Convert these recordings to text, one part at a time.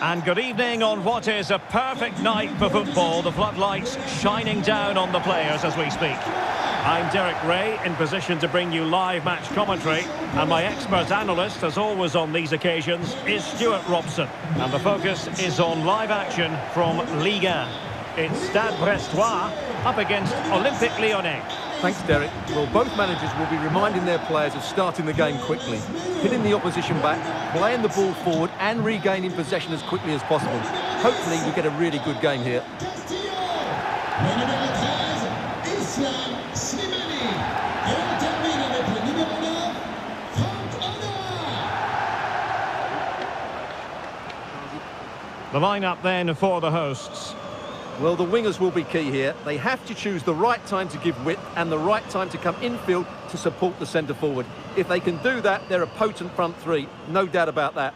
And good evening on what is a perfect night for football. The floodlights shining down on the players as we speak. I'm Derek Ray, in position to bring you live match commentary. And my expert analyst, as always on these occasions, is Stuart Robson. And the focus is on live action from Ligue 1. It's Stade Brestois up against Olympique Lyonnais. Thanks, Derek. Well, both managers will be reminding their players of starting the game quickly, hitting the opposition back, playing the ball forward and regaining possession as quickly as possible. Hopefully, we get a really good game here. The lineup then for the hosts. Well, the wingers will be key here. They have to choose the right time to give width and the right time to come infield to support the centre forward. If they can do that, they're a potent front three. No doubt about that.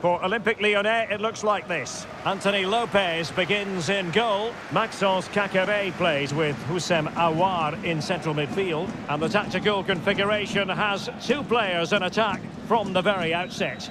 For Olympique Lyonnais, it looks like this. Anthony Lopes begins in goal. Maxence Caqueret plays with Houssem Aouar in central midfield. And the tactical configuration has two players in attack from the very outset.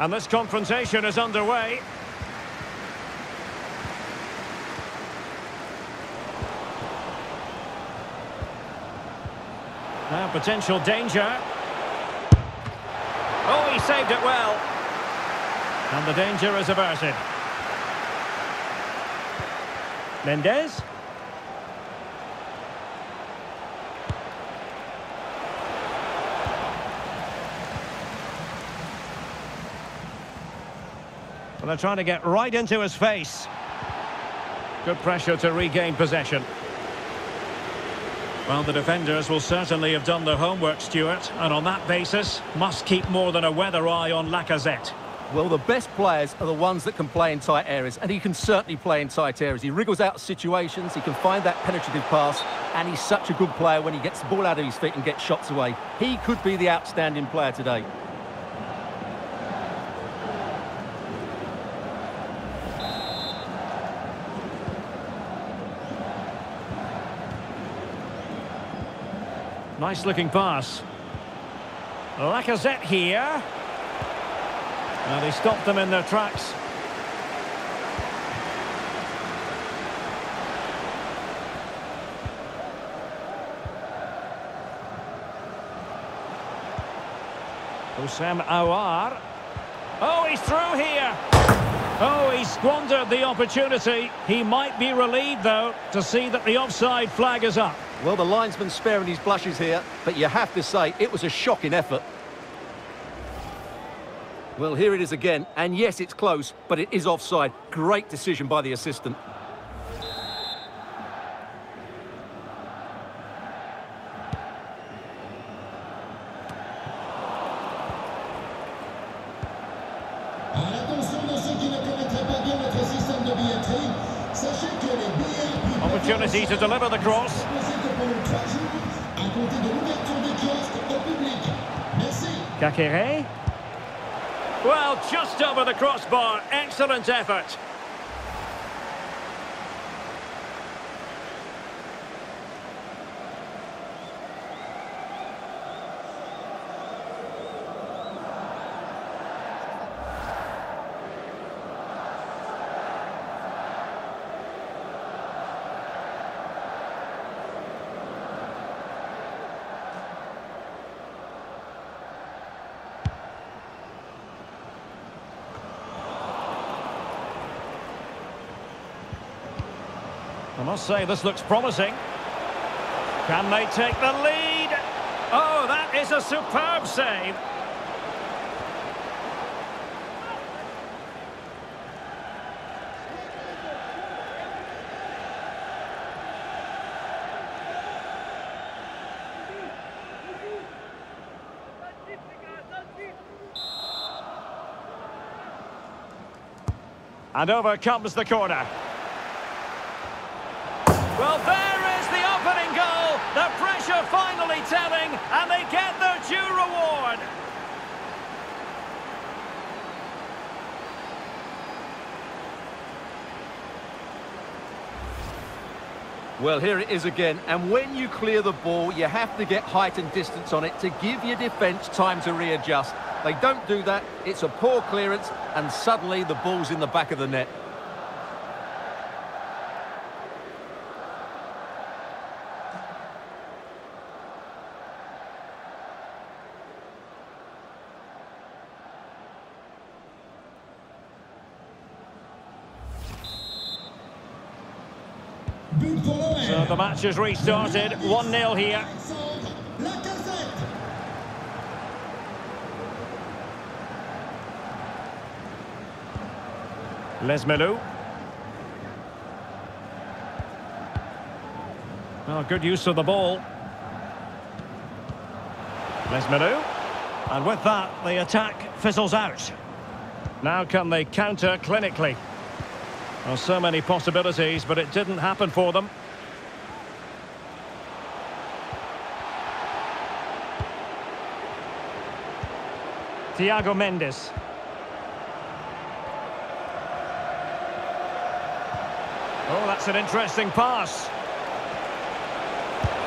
And this confrontation is underway. Now potential danger. Oh, he saved it well. And the danger is averted. Mendes. Well, they're trying to get right into his face. Good pressure to regain possession. Well, the defenders will certainly have done their homework, Stuart, and on that basis, must keep more than a weather eye on Lacazette. Well, the best players are the ones that can play in tight areas, and he can certainly play in tight areas. He wriggles out of situations, he can find that penetrative pass, and he's such a good player when he gets the ball out of his feet and gets shots away. He could be the outstanding player today. Nice looking pass. Lacazette here. And he stopped them in their tracks. Houssem Aouar. Oh, he's through here. Oh, he squandered the opportunity. He might be relieved, though, to see that the offside flag is up. Well, the linesman's sparing his blushes here, but you have to say it was a shocking effort. Well, here it is again, and yes, it's close, but it is offside. Great decision by the assistant. Opportunity to deliver the cross. Caqueret. Well, just over the crossbar. Excellent effort. I must say, this looks promising. Can they take the lead? Oh, that is a superb save. And over comes the corner. Well, there is the opening goal. The pressure finally telling, and they get their due reward. Well, here it is again, and when you clear the ball, you have to get height and distance on it to give your defence time to readjust. They don't do that, it's a poor clearance, and suddenly the ball's in the back of the net. So the match has restarted. 1-0 here. Lacazette. Lesmelou. Oh, good use of the ball. Lesmelou. And with that, the attack fizzles out. Now can they counter clinically? Well, so many possibilities, but it didn't happen for them. Thiago Mendes. Oh, that's an interesting pass.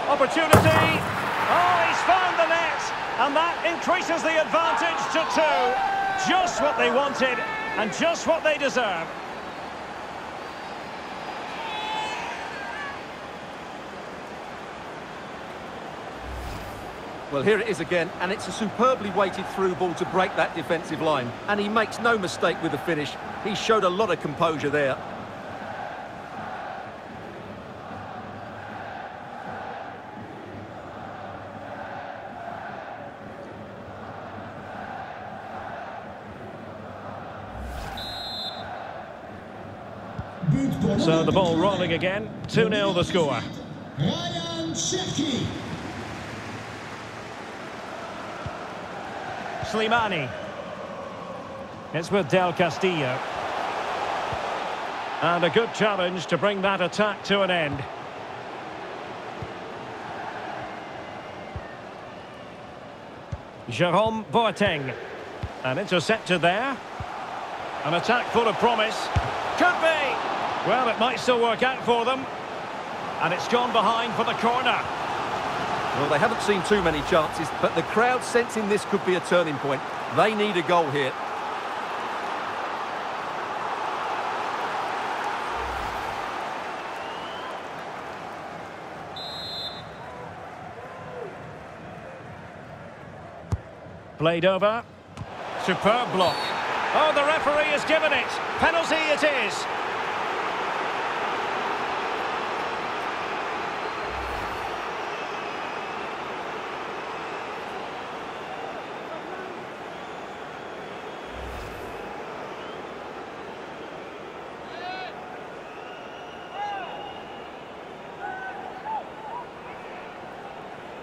Opportunity. Oh, he's found the net. And that increases the advantage to two. Just what they wanted and just what they deserve. Well, here it is again, and it's a superbly weighted through ball to break that defensive line. And he makes no mistake with the finish. He showed a lot of composure there. So the ball rolling again. 2-0 the score. Ryan Cherki. Slimani. It's with Del Castillo. And a good challenge to bring that attack to an end. Jerome Boateng. An interceptor there. An attack full of promise. Could be. Well, it might still work out for them. And it's gone behind for the corner. Well, they haven't seen too many chances, but the crowd sensing this could be a turning point. They need a goal here. Played over. Superb block. Oh, the referee has given it. Penalty it is.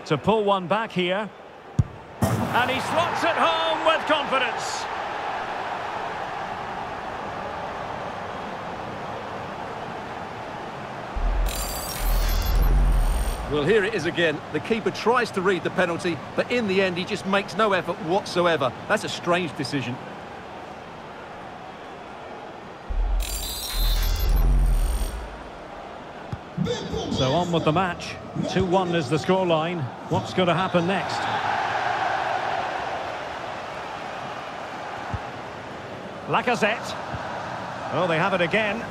To pull one back here. And he slots it home with confidence. Well, here it is again. The keeper tries to read the penalty, but in the end, he just makes no effort whatsoever. That's a strange decision. On with the match. 2-1 is the scoreline. What's going to happen next? Lacazette. Oh, they have it again.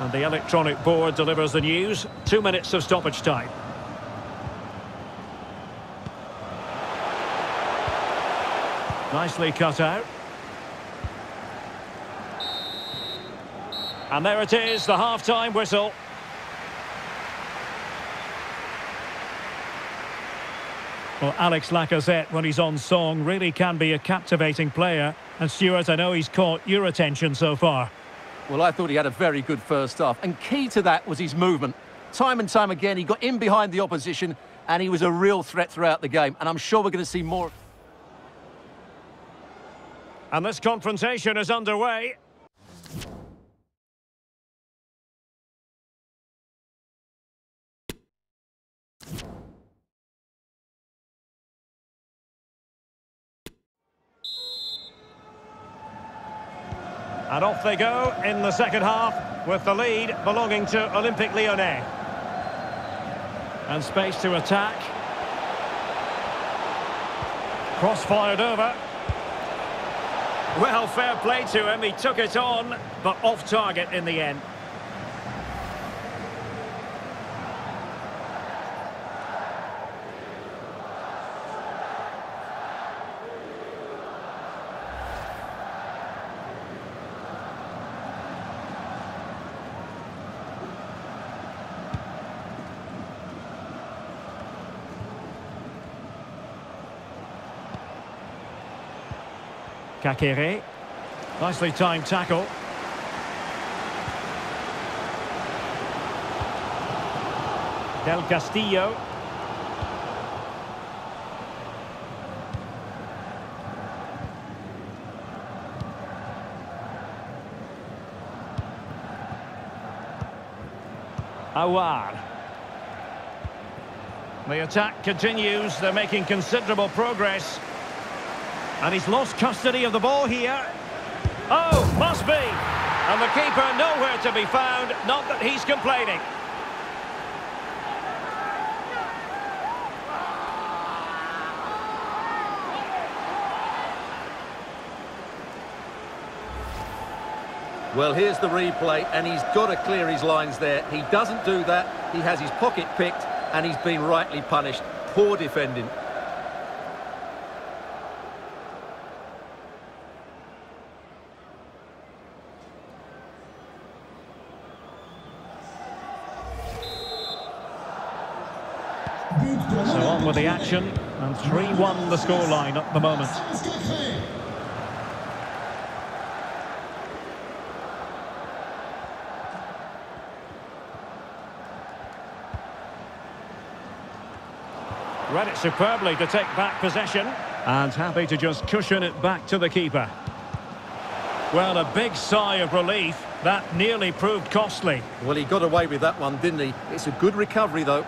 And the electronic board delivers the news. Two minutes of stoppage time. Nicely cut out. And there it is, the half-time whistle. Well, Alex Lacazette, when he's on song, really can be a captivating player. And Stuart, I know he's caught your attention so far. Well, I thought he had a very good first half, and key to that was his movement. Time and time again, he got in behind the opposition, and he was a real threat throughout the game, and I'm sure we're going to see more. And this confrontation is underway. And off they go in the second half with the lead belonging to Olympique Lyonnais. And space to attack. Cross fired over. Well, fair play to him. He took it on, but off target in the end. Caqueret. Nicely timed tackle. Del Castillo. Aouar. The attack continues. They're making considerable progress. And he's lost custody of the ball here. Oh, must be. And the keeper nowhere to be found. Not that he's complaining. Well, here's the replay, and he's got to clear his lines there. He doesn't do that. He has his pocket picked, and he's been rightly punished. Poor defending. So on with the action, and 3-1 the scoreline at the moment. Read it superbly to take back possession, and happy to just cushion it back to the keeper. Well, a big sigh of relief. That nearly proved costly. Well, he got away with that one, didn't he? It's a good recovery, though.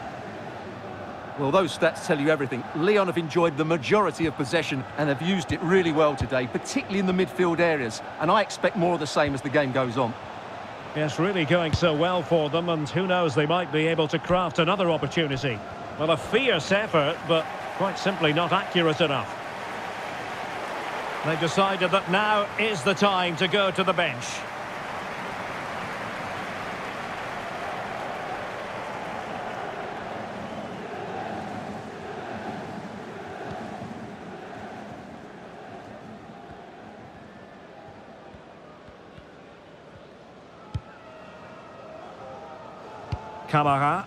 Well, those stats tell you everything. Lyon have enjoyed the majority of possession and have used it really well today, particularly in the midfield areas. And I expect more of the same as the game goes on. Yes, really going so well for them, and who knows, they might be able to craft another opportunity. Well, a fierce effort, but quite simply not accurate enough. They've decided that now is the time to go to the bench. Kamara.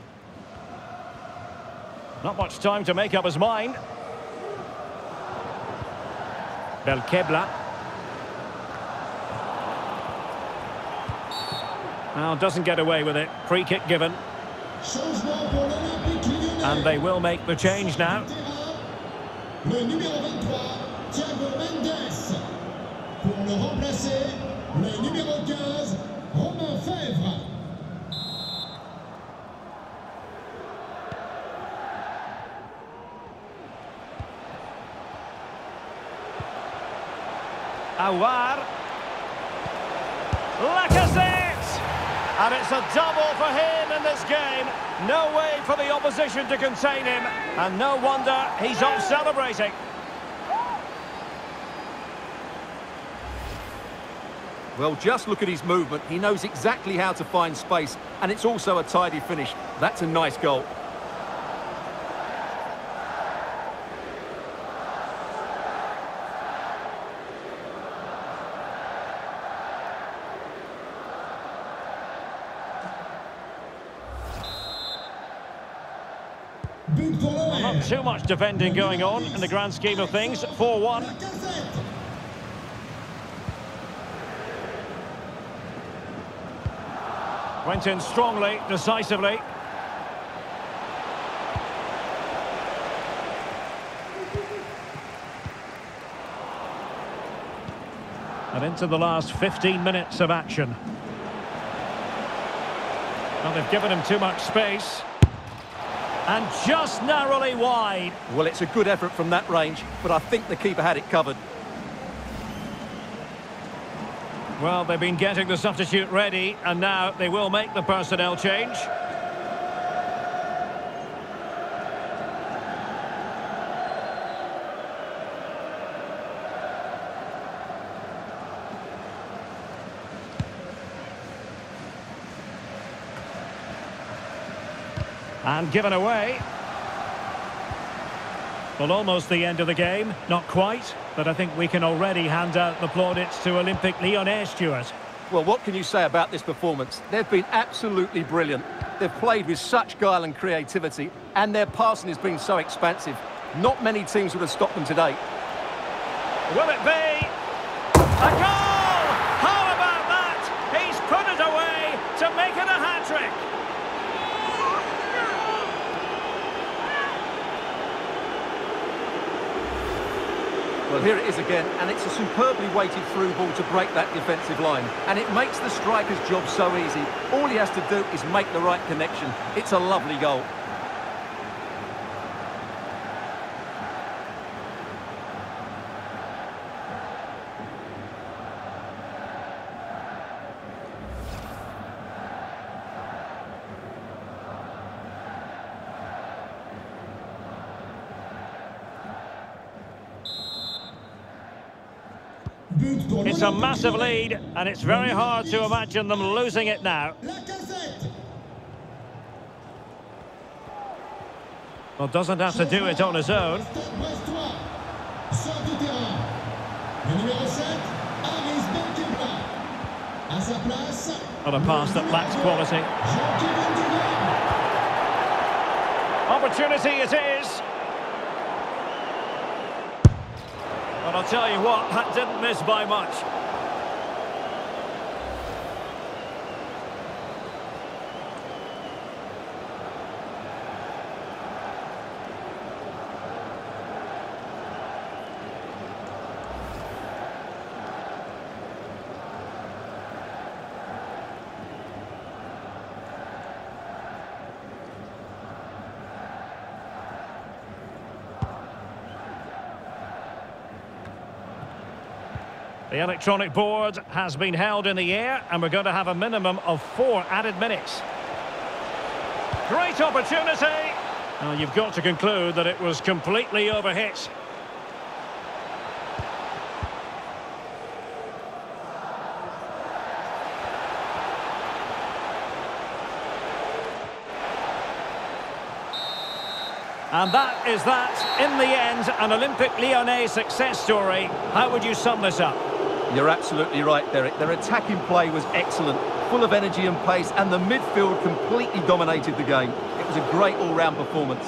Not much time to make up his mind. Belkebla. Now doesn't get away with it. Free kick given. And they will make the change now. Le numéro 23, Thiago Mendes. Pour le remplacer, le numéro 15, Romain Faivre. Lacazette! And it's a double for him in this game. No way for the opposition to contain him. And no wonder he's off celebrating. Well, just look at his movement. He knows exactly how to find space, and it's also a tidy finish. That's a nice goal. But pour Well, not too much defending going on in the grand scheme of things. 4-1. Went in strongly, decisively. And into the last 15 minutes of action. Well, they've given him too much space. And just narrowly wide. Well, it's a good effort from that range, but I think the keeper had it covered. Well, they've been getting the substitute ready, and now they will make the personnel change. And given away. Well, almost the end of the game. Not quite, but I think we can already hand out the plaudits to Olympique Lyonnais, Stuart. Well, what can you say about this performance? They've been absolutely brilliant. They've played with such guile and creativity, and their passing has been so expansive. Not many teams would have stopped them today. Will it be? A goal! How about that? He's put it away to make it a hat-trick. Well, here it is again, and it's a superbly weighted through ball to break that defensive line. And it makes the striker's job so easy. All he has to do is make the right connection. It's a lovely goal. It's a massive lead, and it's very hard to imagine them losing it now. Well, doesn't have to do it on his own. Stade Brestois. Sort du terrain. Le numéro 7, Haris Belkebla. À On a pass that lacks quality. Opportunity it is. But I'll tell you what, that didn't miss by much. The electronic board has been held in the air and we're going to have a minimum of four added minutes. Great opportunity! Well, you've got to conclude that it was completely overhit. And that is that, in the end, an Olympique Lyonnais success story. How would you sum this up? You're absolutely right, Derek. Their attacking play was excellent, full of energy and pace, and the midfield completely dominated the game. It was a great all-round performance.